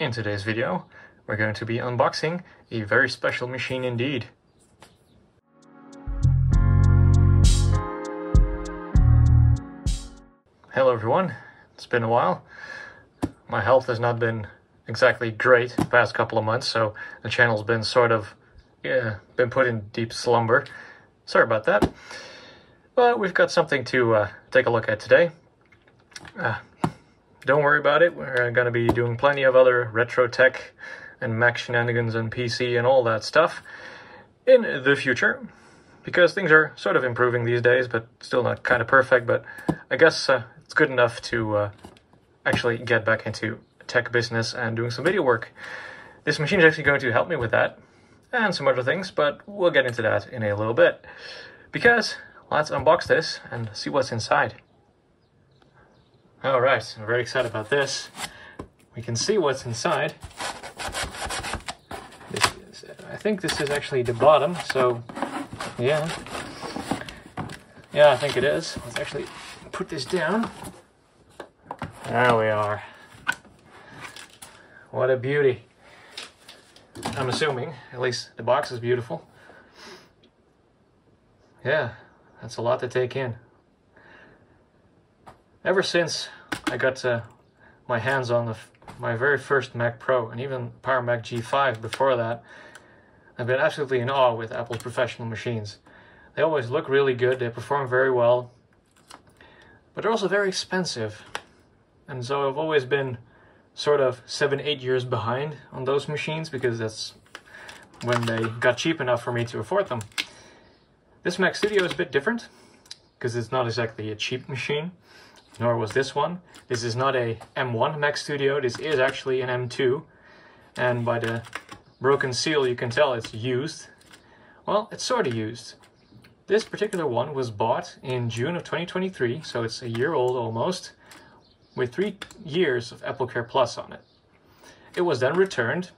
In today's video, we're going to be unboxing a very special machine indeed. Hello everyone, it's been a while. My health has not been exactly great the past couple of months, so the channel's been sort of, yeah, been put in deep slumber. Sorry about that. But we've got something to uh, take a look at today. Uh, don't worry about it. We're going to be doing plenty of other retro tech and Mac shenanigans and PC and all that stuff in the future because things are sort of improving these days, but still not kind of perfect. But I guess uh, it's good enough to uh, actually get back into tech business and doing some video work. This machine is actually going to help me with that and some other things, but we'll get into that in a little bit. Because let's unbox this and see what's inside. All right, I'm very excited about this. We can see what's inside. Is, I think this is actually the bottom, so yeah. Yeah, I think it is. Let's actually put this down. There we are. What a beauty. I'm assuming, at least the box is beautiful. Yeah, that's a lot to take in ever since I got uh, my hands on the, my very first Mac Pro and even Power Mac G5 before that, I've been absolutely in awe with Apple's professional machines. They always look really good, they perform very well, but they're also very expensive. And so I've always been sort of seven, eight years behind on those machines because that's when they got cheap enough for me to afford them. This Mac Studio is a bit different because it's not exactly a cheap machine nor was this one. This is not a M1 Mac Studio, this is actually an M2. And by the broken seal you can tell it's used. Well, it's sort of used. This particular one was bought in June of 2023, so it's a year old almost, with three years of AppleCare Plus on it. It was then returned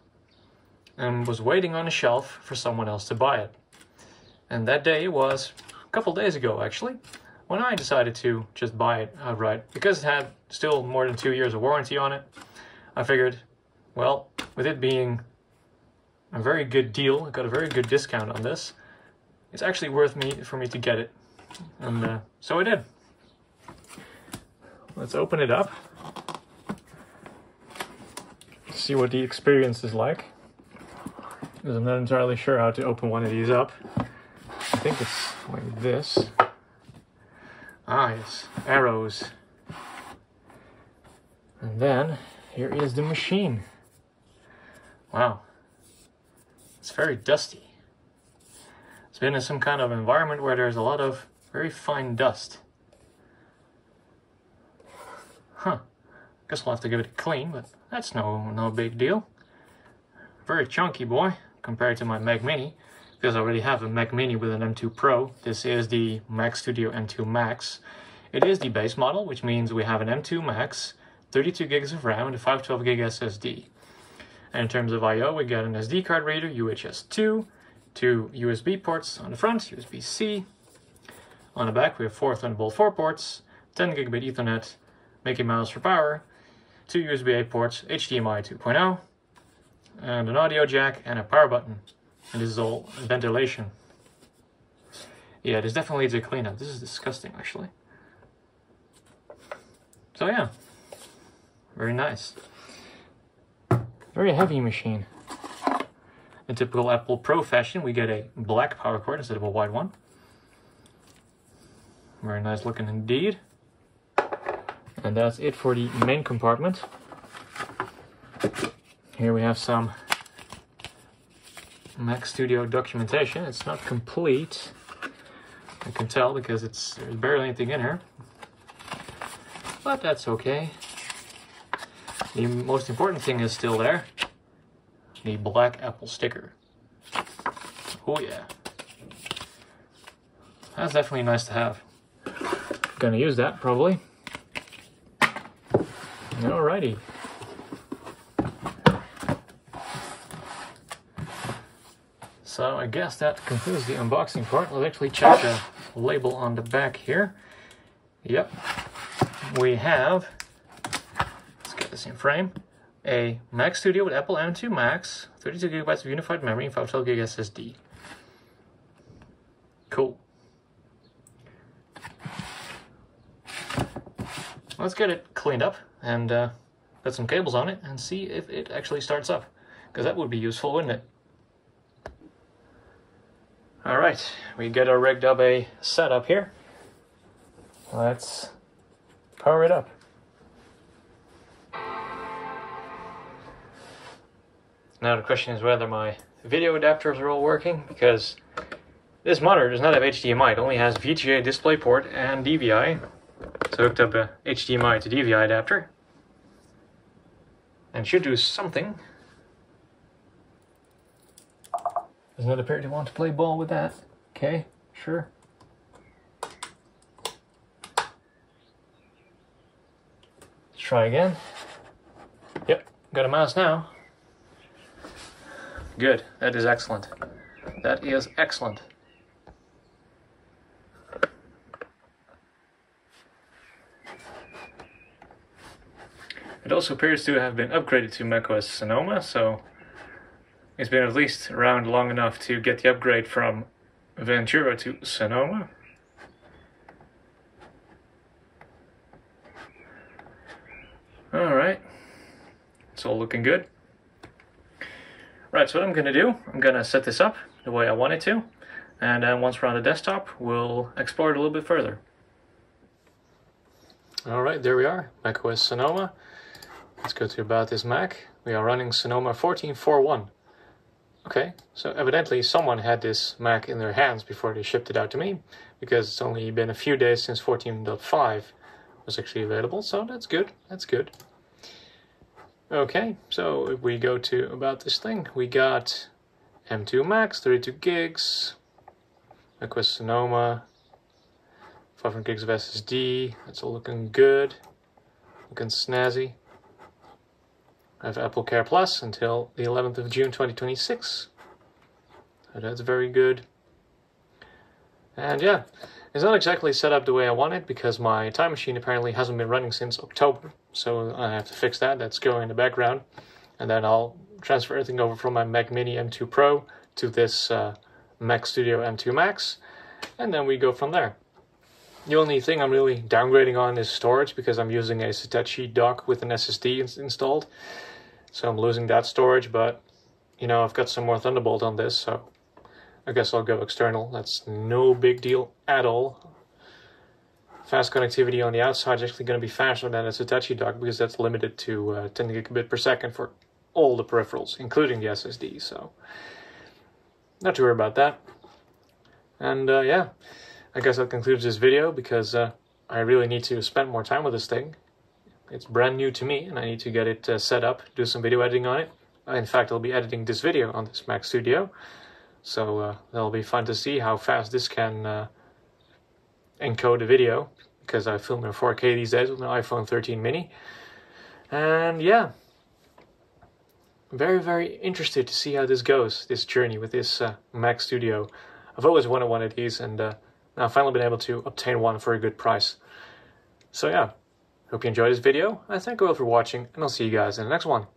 and was waiting on a shelf for someone else to buy it. And that day was a couple days ago actually when I decided to just buy it outright, because it had still more than two years of warranty on it, I figured, well, with it being a very good deal, I got a very good discount on this, it's actually worth me for me to get it. And uh, so I did. Let's open it up. See what the experience is like. Because I'm not entirely sure how to open one of these up. I think it's like this. Arrows. And then here is the machine. Wow, it's very dusty. It's been in some kind of environment where there's a lot of very fine dust. Huh, guess we'll have to give it a clean, but that's no, no big deal. Very chunky boy compared to my Mac Mini because I already have a Mac Mini with an M2 Pro. This is the Mac Studio M2 Max. It is the base model, which means we have an M2 Max, 32 gigs of RAM, and a 512 gig SSD. And in terms of I.O., we get an SD card reader, UHS 2, two USB ports on the front, USB-C. On the back, we have four Thunderbolt 4 ports, 10 gigabit Ethernet, Mickey Mouse for power, two USB-A ports, HDMI 2.0, and an audio jack and a power button. And this is all ventilation. Yeah, this definitely needs a cleanup. This is disgusting, actually. So yeah, very nice. Very heavy machine. In typical Apple Pro fashion, we get a black power cord instead of a white one. Very nice looking indeed. And that's it for the main compartment. Here we have some Mac Studio documentation. It's not complete. I can tell because it's there's barely anything in here. But that's okay. The most important thing is still there. The black Apple sticker. Oh yeah. That's definitely nice to have. Gonna use that probably. Alrighty. So I guess that concludes the unboxing part. Let's actually check the label on the back here. Yep. We have, let's get this in frame, a Mac Studio with Apple M2 Max, 32 gigabytes of unified memory, and 512 gig SSD. Cool. Let's get it cleaned up and uh, put some cables on it and see if it actually starts up. Because that would be useful, wouldn't it? Alright, we get our rigged up a setup here. Let's power it up. Now the question is whether my video adapters are all working because this monitor does not have HDMI. It only has VGA DisplayPort and DVI. So I hooked up a HDMI to DVI adapter. And should do something. Does not appear to want to play ball with that. Okay, sure. Try again. Yep, got a mouse now. Good, that is excellent. That is excellent. It also appears to have been upgraded to macOS Sonoma, so it's been at least around long enough to get the upgrade from Ventura to Sonoma. Alright, it's all looking good. Right, so what I'm to do, I'm to set this up the way I want it to, and then once we're on the desktop, we'll explore it a little bit further. Alright, there we are, macOS Sonoma. Let's go to About This Mac. We are running Sonoma 14.4.1. Okay, so evidently someone had this Mac in their hands before they shipped it out to me, because it's only been a few days since 14.5 was actually available, so that's good, that's good. Okay, so if we go to about this thing, we got M2 Max, 32 gigs, macOS Sonoma, 500 gigs of SSD, that's all looking good, looking snazzy. I have Apple Care Plus until the 11th of June 2026. So that's very good. And yeah, it's not exactly set up the way I want it because my time machine apparently hasn't been running since October. So I have to fix that. That's going in the background. And then I'll transfer everything over from my Mac Mini M2 Pro to this uh, Mac Studio M2 Max. And then we go from there. The only thing I'm really downgrading on is storage because I'm using a Satechi dock with an SSD in installed. So I'm losing that storage, but you know, I've got some more Thunderbolt on this, so I guess I'll go external. That's no big deal at all. Fast connectivity on the outside is actually going to be faster than a Satechi dock because that's limited to uh, 10 gigabit per second for all the peripherals, including the SSD, so not to worry about that. And uh, yeah, I guess that concludes this video because uh, I really need to spend more time with this thing it's brand new to me and I need to get it uh, set up, do some video editing on it. In fact, I'll be editing this video on this Mac Studio. So uh, that'll be fun to see how fast this can uh, encode a video because I film in 4K these days with my iPhone 13 mini. And yeah, very, very interested to see how this goes, this journey with this uh, Mac Studio. I've always wanted one of these and uh, now I've finally been able to obtain one for a good price. So yeah, Hope you enjoyed this video, I thank you all for watching, and I'll see you guys in the next one.